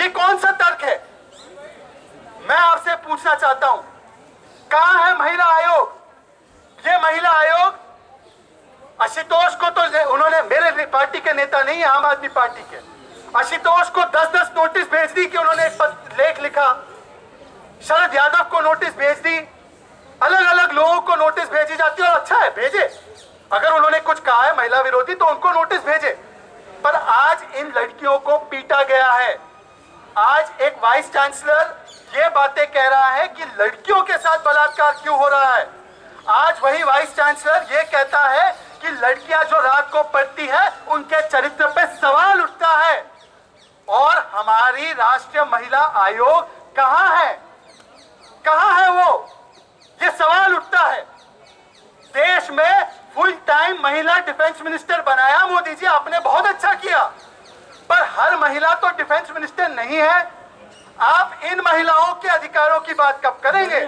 ये कौन सा तर्क है? मैं आपसे पूछना चाहता हूँ। कहा है महिला आयोग? ये महिला आयोग आशुतोष को तो उन्होंने मेरे पार्टी के नेता नहीं, आम आदमी पार्टी के। आशुतोष को 10-10 नोटिस भेज दी कि उन्होंने एक लेख लिखा। शरद यादव को नोटिस भेज दी। अलग अलग लोगों को नोटिस कहा है महिला विरोधी तो उनको नोटिस भेजे। पर आज इन लड़कियों को पीटा गया है। आज एक वाइस चांसलर ये बातें कह रहा है कि लड़कियों के साथ बलात्कार क्यों हो रहा है? आज वही वाइस चांसलर ये कहता है कि लड़कियाँ जो रात को पढ़ती है, उनके चरित्र पे सवाल उठता है। और हमारी राष्ट्रीय महिला आयोग कहाँ है? कहाँ है महिला डिफेंस मिनिस्टर बनाया, मोदी जी, आपने बहुत अच्छा किया। पर हर महिला तो डिफेंस मिनिस्टर नहीं है। आप इन महिलाओं के अधिकारों की बात कब करेंगे?